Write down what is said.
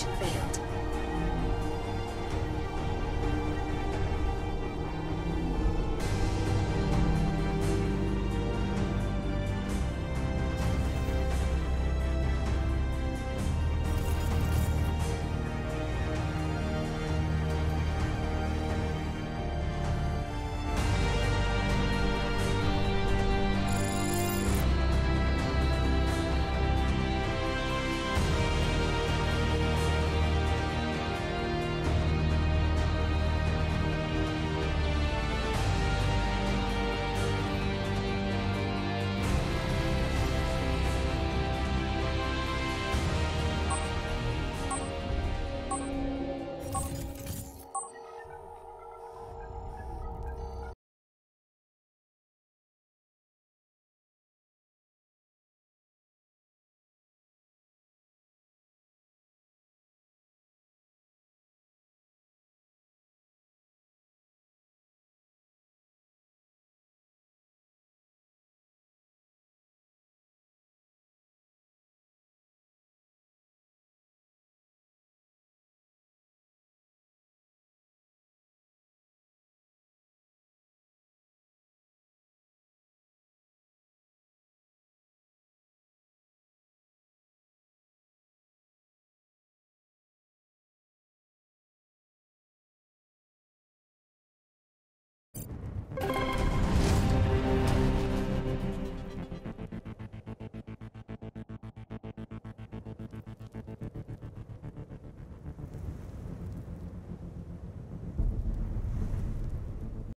Action phase.